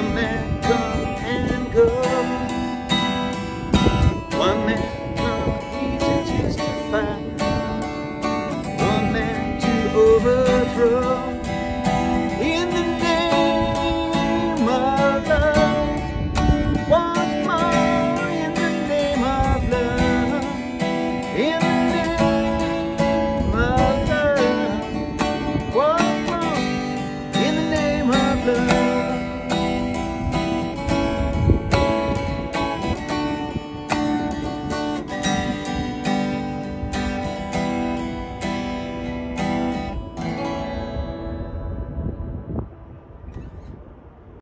One man come and go. One man come easy to find One man to overthrow. In the name of love. More in the name of love. In